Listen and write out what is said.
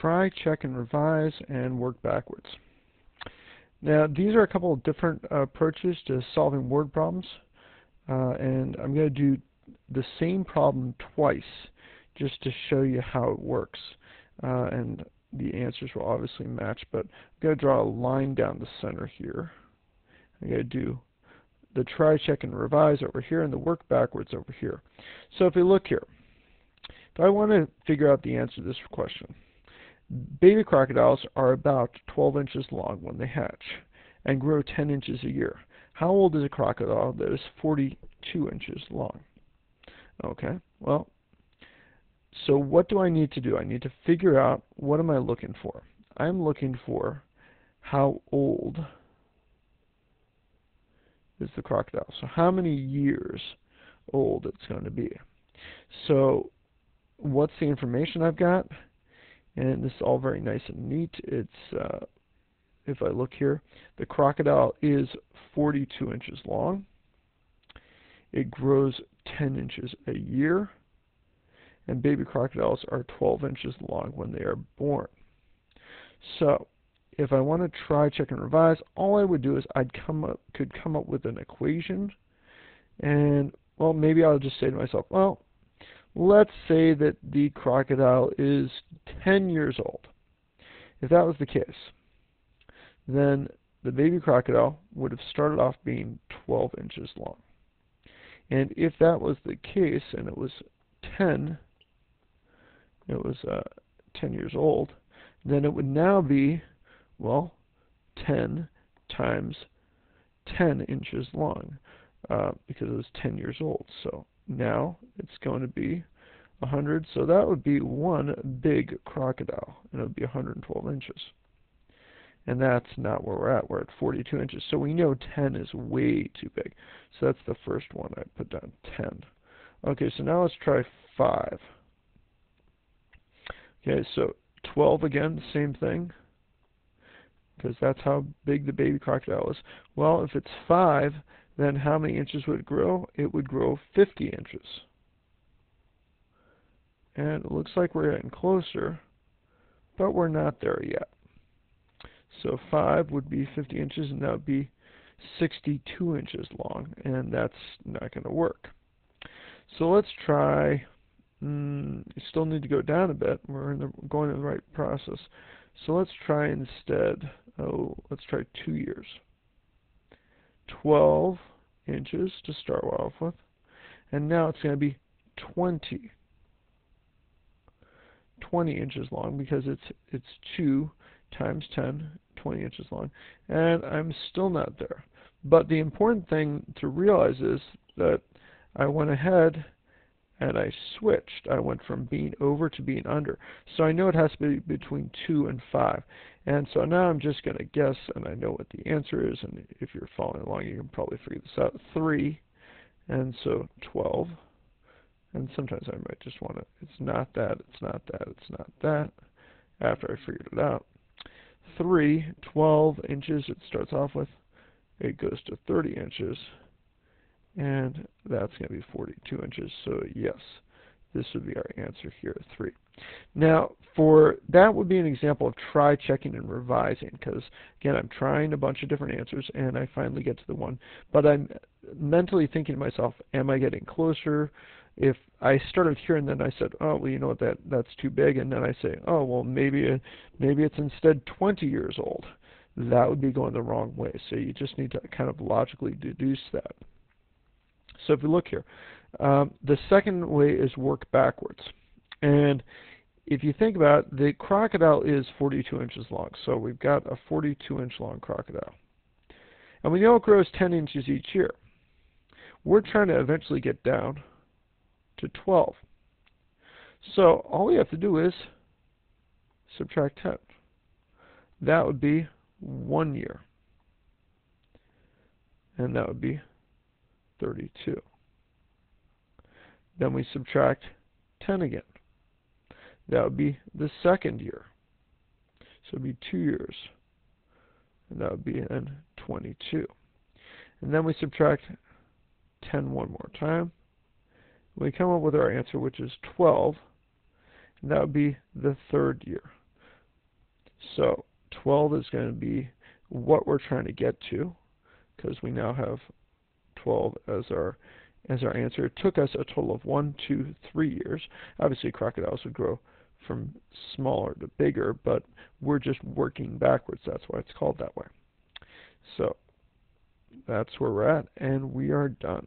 try, check, and revise, and work backwards. Now, these are a couple of different approaches to solving word problems, uh, and I'm going to do the same problem twice just to show you how it works. Uh, and the answers will obviously match, but I'm going to draw a line down the center here. I'm going to do the try, check, and revise over here, and the work backwards over here. So if we look here, if I want to figure out the answer to this question, baby crocodiles are about 12 inches long when they hatch and grow 10 inches a year. How old is a crocodile that is 42 inches long? Okay, well, so what do I need to do? I need to figure out what am I looking for. I'm looking for how old is the crocodile. So how many years old it's going to be. So what's the information I've got? And this is all very nice and neat. It's uh, if I look here, the crocodile is 42 inches long. It grows 10 inches a year. And baby crocodiles are 12 inches long when they are born. So if I want to try, check, and revise, all I would do is I'd come up, could come up with an equation, and well, maybe I'll just say to myself, well, let's say that the crocodile is 10 years old. If that was the case, then the baby crocodile would have started off being 12 inches long. And if that was the case, and it was 10, it was uh, 10 years old, then it would now be well, 10 times 10 inches long uh, because it was 10 years old. So now it's going to be 100. So that would be one big crocodile, and it would be 112 inches. And that's not where we're at. We're at 42 inches. So we know 10 is way too big. So that's the first one I put down, 10. Okay, so now let's try 5. Okay, so 12 again, same thing because that's how big the baby crocodile is. Well, if it's 5, then how many inches would it grow? It would grow 50 inches. And it looks like we're getting closer, but we're not there yet. So 5 would be 50 inches, and that would be 62 inches long, and that's not going to work. So let's try, mm, still need to go down a bit. We're in the, going in the right process. So let's try instead, oh, let's try two years. 12 inches to start off with. And now it's going to be 20. 20 inches long because it's it's 2 times 10, 20 inches long. And I'm still not there. But the important thing to realize is that I went ahead and I switched. I went from being over to being under. So I know it has to be between 2 and 5. And so now I'm just going to guess, and I know what the answer is. And if you're following along, you can probably figure this out. 3, and so 12. And sometimes I might just want to, it's not that, it's not that, it's not that, after I figured it out. 3, 12 inches it starts off with. It goes to 30 inches and that's going to be 42 inches. So yes, this would be our answer here, 3. Now, for that would be an example of try checking and revising, because again, I'm trying a bunch of different answers, and I finally get to the one. But I'm mentally thinking to myself, am I getting closer? If I started here and then I said, oh, well, you know what, that that's too big, and then I say, oh, well, maybe maybe it's instead 20 years old. That would be going the wrong way. So you just need to kind of logically deduce that. So if we look here, um, the second way is work backwards. And if you think about it, the crocodile is 42 inches long. So we've got a 42 inch long crocodile. And we know it grows 10 inches each year. We're trying to eventually get down to 12. So all we have to do is subtract 10. That would be one year. And that would be 32. Then we subtract 10 again. That would be the second year. So it would be two years. And that would be in 22. And then we subtract 10 one more time. We come up with our answer, which is 12. And that would be the third year. So 12 is going to be what we're trying to get to because we now have 12 as our as our answer. It took us a total of one, two, three years. Obviously, crocodiles would grow from smaller to bigger, but we're just working backwards. That's why it's called that way. So that's where we're at, and we are done.